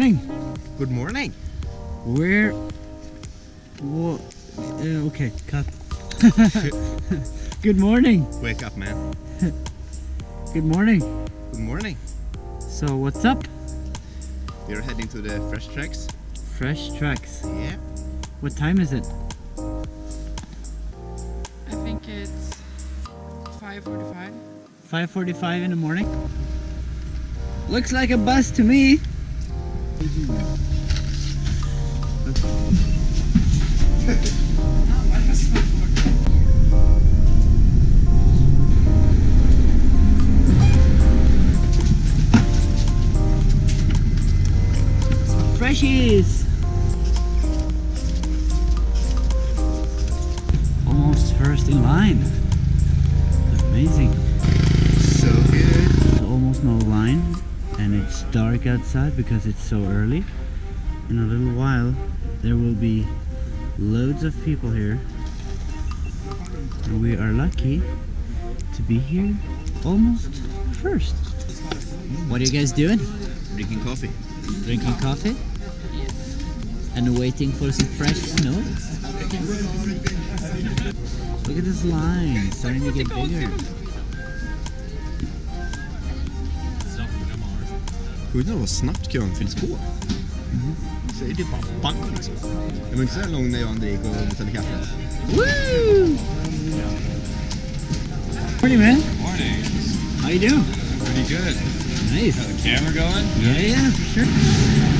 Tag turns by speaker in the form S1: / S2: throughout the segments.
S1: Good morning.
S2: Where? What? Uh, okay, cut. Good morning.
S1: Wake up, man.
S2: Good morning.
S1: Good morning.
S2: So what's up?
S1: We're heading to the Fresh Tracks.
S2: Fresh tracks.
S1: Yeah.
S2: What time is it?
S3: I think it's 5:45.
S2: 5:45 in the morning. Looks like a bus to me. Freshies. Almost first in line. Amazing.
S1: So good.
S2: Almost no line and it's dark outside because it's so early. In a little while there will be loads of people here and we are lucky to be here almost first. What are you guys doing?
S1: Drinking coffee.
S2: Drinking coffee?
S3: Yes.
S2: And waiting for some fresh snow? Look at this line starting to get bigger.
S1: Sjukt vad snabbt kön fylls på. Så är det bara bang liksom. Det var inte så här lång när jag och André gick och beställde kaffe.
S2: Woo! Morning, man.
S4: Morning.
S2: How you doing?
S4: Pretty good.
S2: Nice.
S4: Got the camera going?
S2: Yeah, yeah, for sure.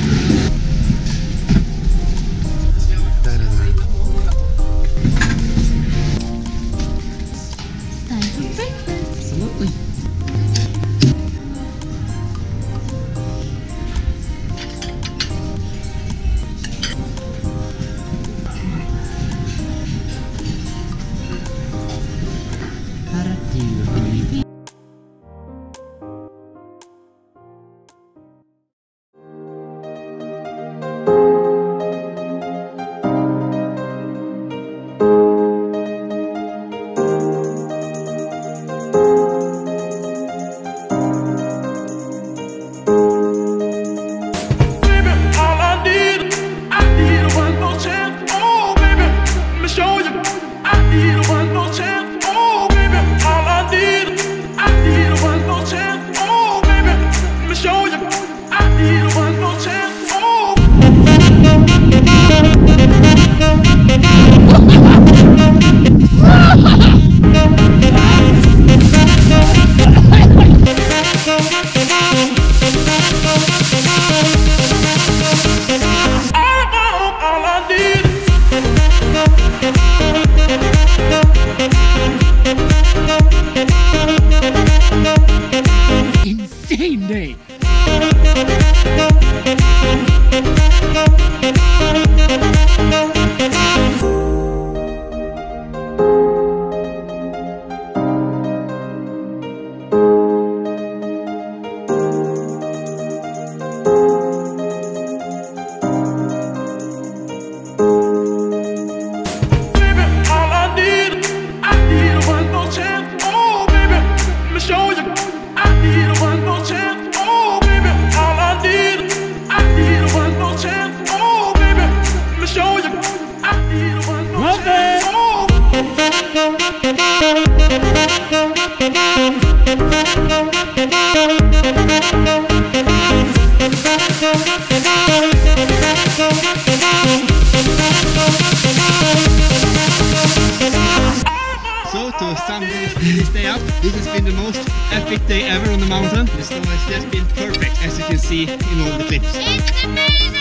S1: To sum this, this day up, this has been the most epic day ever on the mountain. The snow has just been perfect as you can see in all the clips.
S5: It's amazing!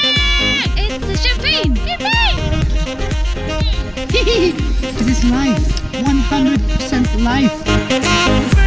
S5: It's champagne! Champagne!
S2: this is life! 100% life!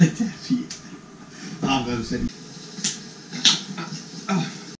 S6: like that. I'm
S1: going to say.